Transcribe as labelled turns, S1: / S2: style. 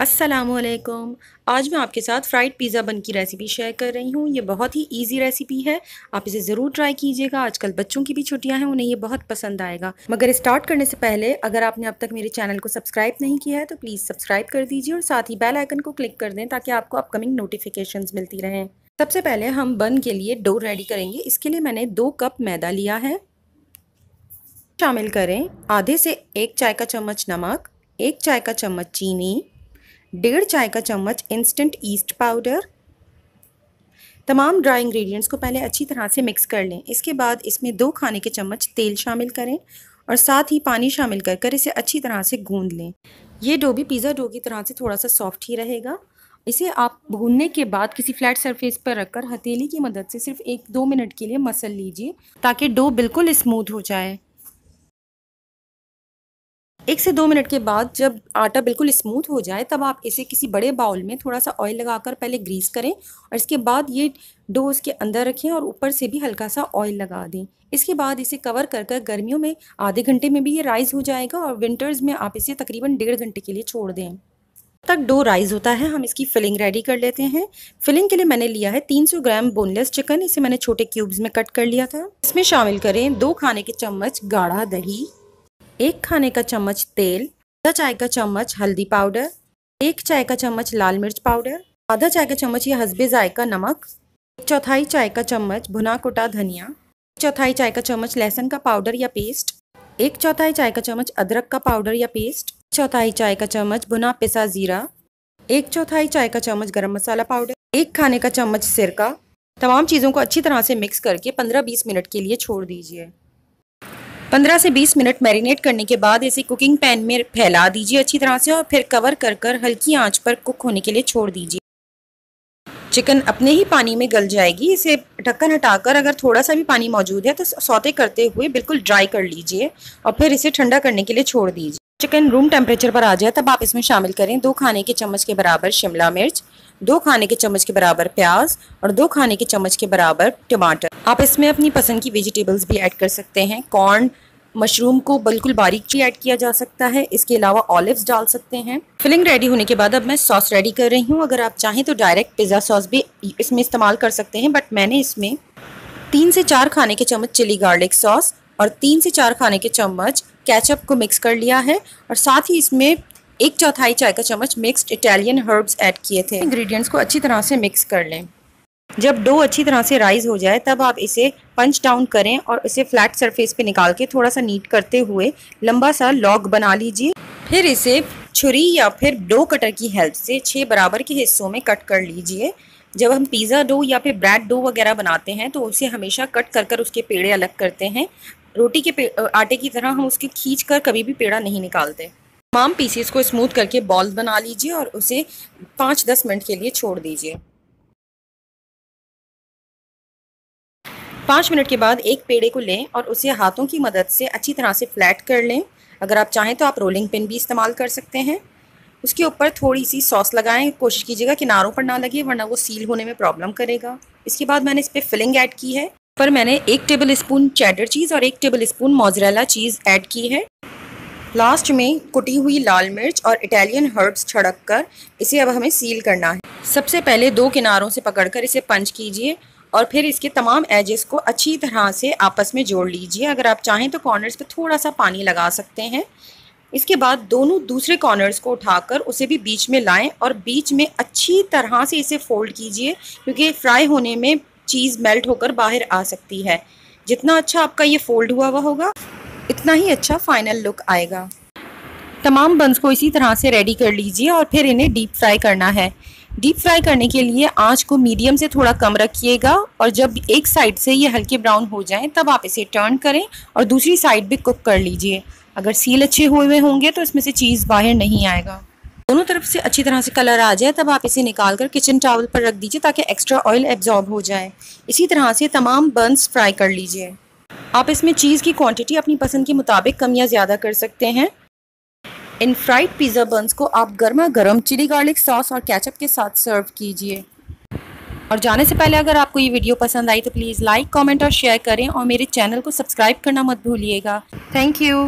S1: असलकुम आज मैं आपके साथ फ्राइड पिज़्ज़ा बन की रेसिपी शेयर कर रही हूँ। ये बहुत ही इजी रेसिपी है। आप इसे ज़रूर ट्राई कीजिएगा। आजकल बच्चों की भी छुट्टियाँ हैं, उन्हें ये बहुत पसंद आएगा। मगर स्टार्ट करने से पहले, अगर आपने अब तक मेरे चैनल को सब्सक्राइब नहीं किया है तो प्लीज़ सब्सक्राइब कर दीजिए और साथ ही बेल आइकन को क्लिक कर दें ताकि आपको अपकमिंग नोटिफिकेशन मिलती रहें। सबसे पहले हम बन के लिए डो रेडी करेंगे। इसके लिए मैंने दो कप मैदा लिया है। शामिल करें आधे से एक चाय का चम्मच नमक, एक चाय का चम्मच चीनी डेढ़ चाय का चम्मच इंस्टेंट ईस्ट पाउडर तमाम ड्राई इंग्रेडिएंट्स को पहले अच्छी तरह से मिक्स कर लें। इसके बाद इसमें दो खाने के चम्मच तेल शामिल करें और साथ ही पानी शामिल कर कर इसे अच्छी तरह से गूंद लें। ये डो भी पिज़्ज़ा डो की तरह से थोड़ा सा सॉफ्ट ही रहेगा। इसे आप भूनने के बाद किसी फ्लैट सरफेस पर रखकर हथेली की मदद से सिर्फ़ एक दो मिनट के लिए मसल लीजिए ताकि डो बिल्कुल स्मूथ हो जाए। एक से दो मिनट के बाद जब आटा बिल्कुल स्मूथ हो जाए, तब आप इसे किसी बड़े बाउल में थोड़ा सा ऑयल लगाकर पहले ग्रीस करें और इसके बाद ये डो उसके अंदर रखें और ऊपर से भी हल्का सा ऑयल लगा दें। इसके बाद इसे कवर कर कर गर्मियों में आधे घंटे में भी ये राइज़ हो जाएगा और विंटर्स में आप इसे तकरीबन डेढ़ घंटे के लिए छोड़ दें। तक डो राइज होता है, हम इसकी फिलिंग रेडी कर लेते हैं। फिलिंग के लिए मैंने लिया है 300 ग्राम बोनलेस चिकन इसे मैंने छोटे क्यूब्स में कट कर लिया था। इसमें शामिल करें दो खाने के चम्मच गाढ़ा दही। एक खाने का चम्मच तेल आधा चाय का चम्मच हल्दी पाउडर एक चाय का चम्मच लाल मिर्च पाउडर आधा चाय का चम्मच या हसबे जायका नमक एक चौथाई चाय का चम्मच भुना कोटा धनिया एक चौथाई चाय का चम्मच लहसुन का पाउडर या पेस्ट एक चौथाई चाय का चम्मच अदरक का पाउडर या पेस्ट चौथाई चाय का चम्मच भुना पिसा ज़ीरा एक चौथाई चाय का चम्मच गरम मसाला पाउडर एक खाने का चम्मच सिरका तमाम चीज़ों को अच्छी तरह से मिक्स करके 15-20 मिनट के लिए छोड़ दीजिए 15 से 20 मिनट मैरिनेट करने के बाद इसे कुकिंग पैन में फैला दीजिए अच्छी तरह से और फिर कवर कर कर हल्की आँच पर कुक होने के लिए छोड़ दीजिए। चिकन अपने ही पानी में गल जाएगी। इसे ढक्कन हटाकर अगर थोड़ा सा भी पानी मौजूद है तो सौते करते हुए बिल्कुल ड्राई कर लीजिए और फिर इसे ठंडा करने के लिए छोड़ दीजिए। चिकन रूम टेम्परेचर पर आ जाए तब आप इसमें शामिल करें दो खाने के चम्मच के बराबर शिमला मिर्च, दो खाने के चम्मच के बराबर प्याज और दो खाने के चम्मच के बराबर टमाटर। आप इसमें अपनी पसंद की वेजिटेबल्स भी ऐड कर सकते हैं। कॉर्न मशरूम को बिल्कुल बारीक भी ऐड किया जा सकता है। इसके अलावा ऑलिव्स डाल सकते हैं। फिलिंग रेडी होने के बाद अब मैं सॉस रेडी कर रही हूँ। अगर आप चाहें तो डायरेक्ट पिज़्ज़ा सॉस भी इसमें इस्तेमाल कर सकते हैं, बट मैंने इसमें तीन से चार खाने के चम्मच चिली गार्लिक सॉस और तीन से चार खाने के चम्मच कैचअप को मिक्स कर लिया है और साथ ही इसमें एक चौथाई चाय का चम्मच मिक्स्ड इटालियन हर्ब्स ऐड किए थे। इंग्रेडिएंट्स को अच्छी तरह से मिक्स कर लें। जब डो अच्छी तरह से राइज हो जाए, तब आप इसे पंच डाउन करें और इसे फ्लैट सरफेस पे निकाल के थोड़ा सा नीट करते हुए लंबा सा लॉग बना लीजिए। फिर इसे छुरी या फिर डो कटर की हेल्प से छः बराबर के हिस्सों में कट कर लीजिए। जब हम पिज़्ज़ा डो या फिर ब्रेड डो वगैरह बनाते हैं तो उसे हमेशा कट कर कर उसके पेड़े अलग करते हैं। रोटी के आटे की तरह हम उसके खींच कर कभी भी पेड़ा नहीं निकालते। तमाम पीसीस को स्मूथ करके बॉल्स बना लीजिए और उसे पाँच दस मिनट के लिए छोड़ दीजिए। पाँच मिनट के बाद एक पेड़े को लें और उसे हाथों की मदद से अच्छी तरह से फ्लैट कर लें। अगर आप चाहें तो आप रोलिंग पिन भी इस्तेमाल कर सकते हैं। उसके ऊपर थोड़ी सी सॉस लगाएँ। कोशिश कीजिएगा किनारों पर ना लगे, वरना वो सील होने में प्रॉब्लम करेगा। इसके बाद मैंने इस पर फिलिंग ऐड की है। पर मैंने एक टेबल स्पून चैटर चीज़ और एक tablespoon mozzarella cheese add की है। लास्ट में कुटी हुई लाल मिर्च और इटालियन हर्ब्स छड़क कर इसे अब हमें सील करना है। सबसे पहले दो किनारों से पकड़कर इसे पंच कीजिए। और फिर इसके तमाम एजेस को अच्छी तरह से आपस में जोड़ लीजिए। अगर आप चाहें तो कॉर्नर्स पे थोड़ा सा पानी लगा सकते हैं। इसके बाद दोनों दूसरे कॉर्नर्स को उठाकर उसे भी बीच में लाएँ और बीच में अच्छी तरह से इसे फोल्ड कीजिए, क्योंकि फ्राई होने में चीज़ मेल्ट होकर बाहर आ सकती है। जितना अच्छा आपका ये फोल्ड हुआ हुआ होगा, इतना ही अच्छा फाइनल लुक आएगा। तमाम बंस को इसी तरह से रेडी कर लीजिए और फिर इन्हें डीप फ्राई करना है। डीप फ्राई करने के लिए आँच को मीडियम से थोड़ा कम रखिएगा और जब एक साइड से ये हल्के ब्राउन हो जाएँ, तब आप इसे टर्न करें और दूसरी साइड भी कुक कर लीजिए। अगर सील अच्छे हुए हुए होंगे तो इसमें से चीज़ बाहर नहीं आएगा। दोनों तरफ़ से अच्छी तरह से कलर आ जाए, तब आप इसे निकाल कर किचन टावल पर रख दीजिए ताकि एक्स्ट्रा ऑयल एब्जॉर्ब हो जाए। इसी तरह से तमाम बर्नस फ्राई कर लीजिए। आप इसमें चीज़ की क्वांटिटी अपनी पसंद के मुताबिक कम या ज़्यादा कर सकते हैं। इन फ्राइड पिज़्ज़ा बंस को आप गर्मा गर्म चिली गार्लिक सॉस और कैचअप के साथ सर्व कीजिए। और जाने से पहले अगर आपको ये वीडियो पसंद आई तो प्लीज़ लाइक कमेंट और शेयर करें और मेरे चैनल को सब्सक्राइब करना मत भूलिएगा। Thank you